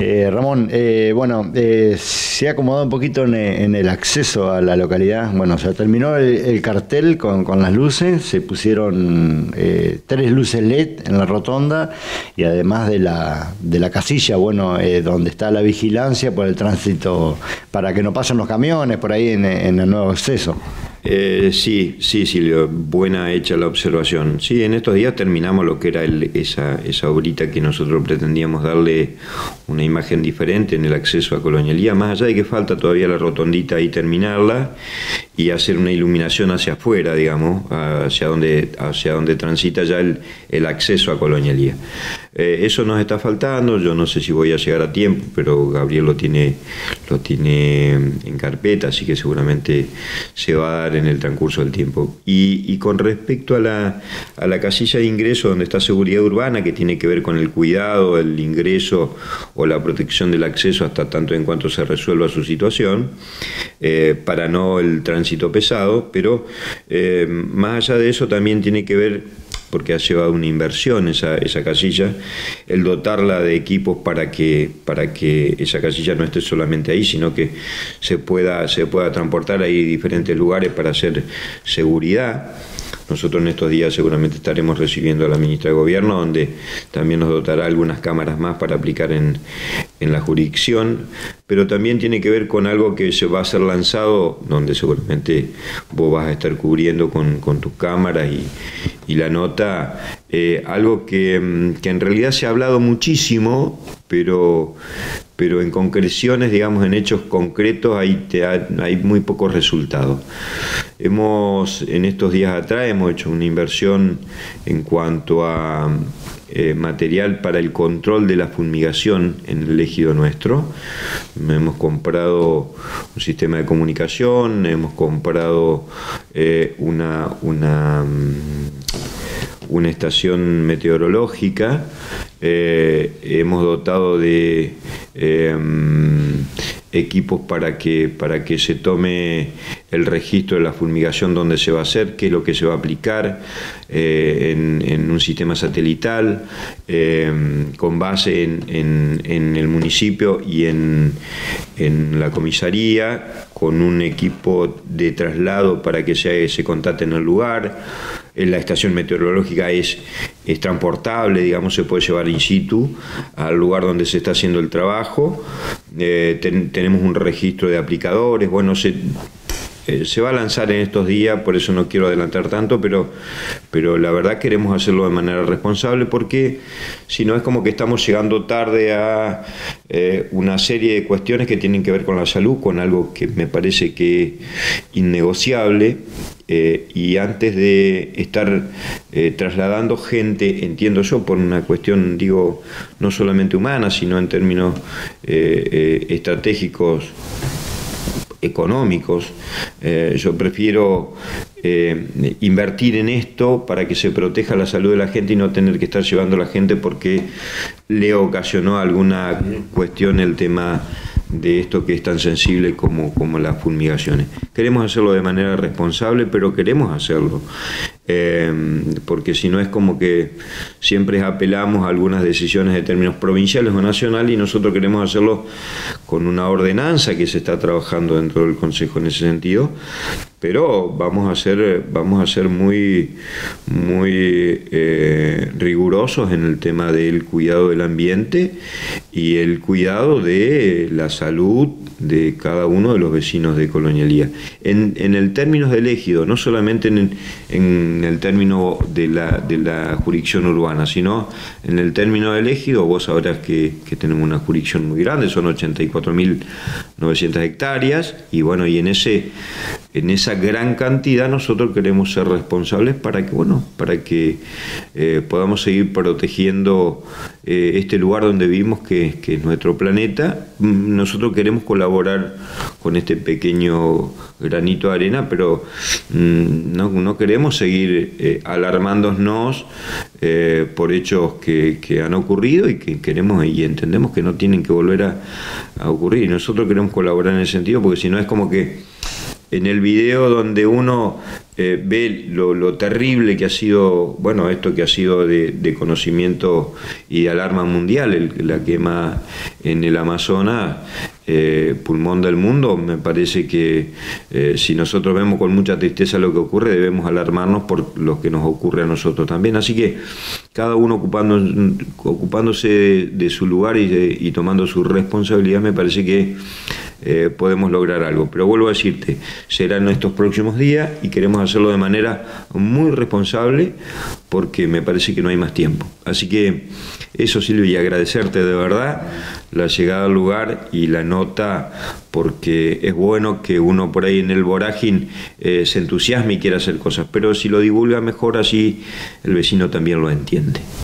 Eh, Ramón, eh, bueno, eh, se ha acomodado un poquito en, el acceso a la localidad. Bueno, se terminó el, cartel con, las luces, se pusieron tres luces LED en la rotonda y además de la, de la casilla, bueno, donde está la vigilancia por el tránsito, para que no pasen los camiones por ahí en, en el nuevo acceso. Eh, sí, sí, Silvio, buena hecha la observación. Sí, en estos días terminamos lo que era esa, esa obrita que nosotros pretendíamos darle una imagen diferente en el acceso a Colonialía, más allá de que falta todavía la rotondita y terminarla y hacer una iluminación hacia afuera, digamos, hacia donde, hacia donde transita ya el, el acceso a Colonialía. Eh, eso nos está faltando, yo no sé si voy a llegar a tiempo, pero Gabriel lo tiene, lo tiene en carpeta, así que seguramente se va a dar en el transcurso del tiempo. Y, con respecto a la, a la casilla de ingreso donde está seguridad urbana, que tiene que ver con el cuidado, el ingreso o la protección del acceso hasta tanto en cuanto se resuelva su situación, eh, para no el tránsito pesado, pero eh, más allá de eso también tiene que ver porque ha llevado una inversión esa, esa casilla, el dotarla de equipos para que, para que esa casilla no esté solamente ahí, sino que se pueda, se pueda transportar ahí diferentes lugares para hacer seguridad. Nosotros en estos días seguramente estaremos recibiendo a la ministra de Gobierno, donde también nos dotará algunas cámaras más para aplicar en, la jurisdicción, pero también tiene que ver con algo que se va a ser lanzado, donde seguramente vos vas a estar cubriendo con, tus cámaras y, la nota, eh, algo que, mm, que en realidad se ha hablado muchísimo, pero, pero en concreciones, digamos, en hechos concretos, hay, hay muy pocos resultados. Hemos, en estos días atrás, hemos hecho una inversión en cuanto a eh, material para el control de la fumigación en el ejido nuestro. Hemos comprado un sistema de comunicación, hemos comprado eh, una, una, mm, una estación meteorológica eh, hemos dotado de em, equipos para que, para que se tome el registro de la fulmigación donde se va a hacer, qué es lo que se va a aplicar eh, en, un sistema satelital em, con base en, en, el municipio y en, la comisaría, con un equipo de traslado para que se, se contacte en el lugar la estación meteorológica es, es transportable, digamos, se puede llevar in situ al lugar donde se está haciendo el trabajo. Eh, tenemos un registro de aplicadores, bueno, se, eh, se va a lanzar en estos días, por eso no quiero adelantar tanto, pero, pero la verdad queremos hacerlo de manera responsable porque si no es como que estamos llegando tarde a eh, una serie de cuestiones que tienen que ver con la salud, con algo que me parece que innegociable eh, y antes de estar eh, trasladando gente, entiendo yo, por una cuestión, digo, no solamente humana, sino en términos eh, estratégicos económicos. yo prefiero invertir en esto para que se proteja la salud de la gente y no tener que estar llevando a la gente porque le ocasionó alguna cuestión el tema de esto que es tan sensible como, como las fumigaciones. Queremos hacerlo de manera responsable, pero queremos hacerlo. Eh, porque si no es como que siempre apelamos a algunas decisiones de términos provinciales o nacionales y nosotros queremos hacerlo con una ordenanza que se está trabajando dentro del Consejo en ese sentido, pero vamos a ser, vamos a ser muy, muy eh, rigurosos en el tema del cuidado del ambiente y el cuidado de la salud de cada uno de los vecinos de Colonialía. En, en el término del ejido, no solamente en, en el término de la, de la, jurisdicción urbana, sino en el término del ejido, vos sabrás que, que tenemos una jurisdicción muy grande, son 84.900 hectáreas, y bueno, y en ese en esa gran cantidad nosotros queremos ser responsables para que, bueno, para que eh, podamos seguir protegiendo eh, este lugar donde vivimos, que, es nuestro planeta. Mm, nosotros queremos colaborar con este pequeño granito de arena, pero mm, no, queremos seguir eh, alarmándonos por hechos que, han ocurrido y que queremos y entendemos que no tienen que volver a, a ocurrir. Nosotros queremos colaborar en ese sentido, porque si no es como que en el video donde uno eh, ve lo, terrible que ha sido, bueno, esto que ha sido de, conocimiento y de alarma mundial, la quema en el Amazonas, eh, pulmón del mundo, me parece que eh, si nosotros vemos con mucha tristeza lo que ocurre, debemos alarmarnos por lo que nos ocurre a nosotros también. Así que cada uno ocupando, ocupándose de, su lugar y, y tomando su responsabilidad, me parece que eh, podemos lograr algo. Pero vuelvo a decirte, será en estos próximos días y queremos hacerlo de manera muy responsable porque me parece que no hay más tiempo. Así que eso Silvia, y agradecerte de verdad la llegada al lugar y la nota porque es bueno que uno por ahí en el vorágine eh, se entusiasme y quiera hacer cosas, pero si lo divulga mejor así el vecino también lo entiende.